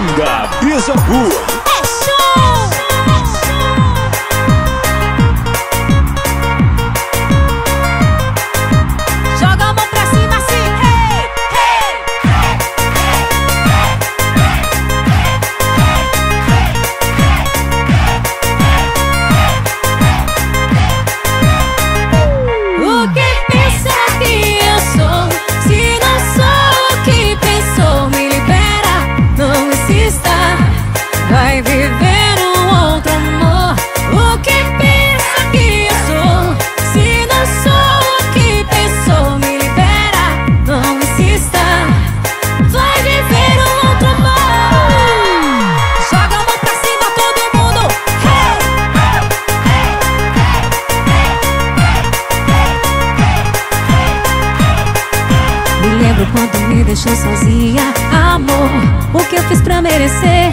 Segunda Rua. Quando me deixou sozinha. Amor, o que eu fiz pra merecer?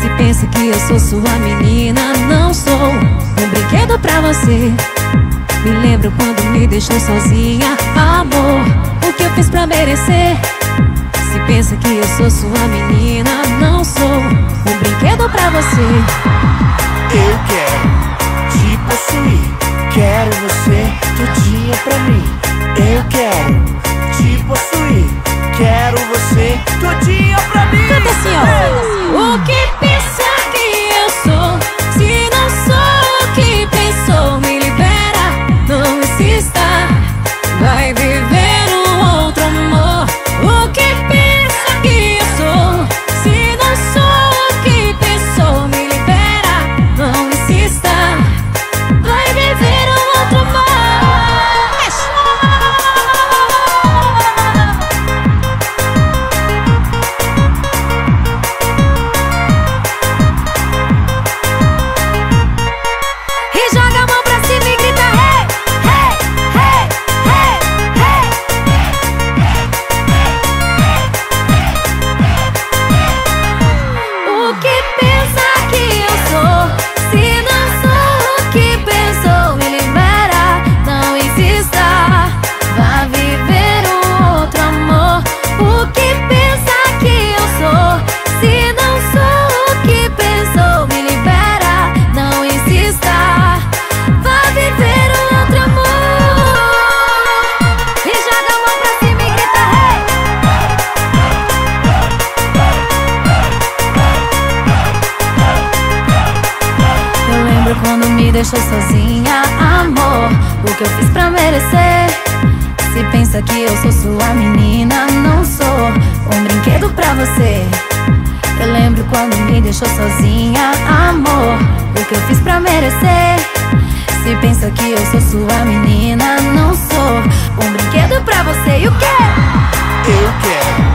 Se pensa que eu sou sua menina Não sou um brinquedo pra você. Me lembro quando me deixou sozinha. Amor, o que eu fiz pra merecer? Se pensa que eu sou sua menina Não sou um brinquedo pra você. Eu quero te possuir Quero você todinha pra mim. Eu quero deixou sozinha, amor. O que eu fiz pra merecer? Se pensa que eu sou sua menina, não sou Um brinquedo pra você. Eu lembro quando me deixou sozinha, amor. O que eu fiz pra merecer? Se pensa que eu sou sua menina, não sou Um brinquedo pra você. E o quê? Eu quero.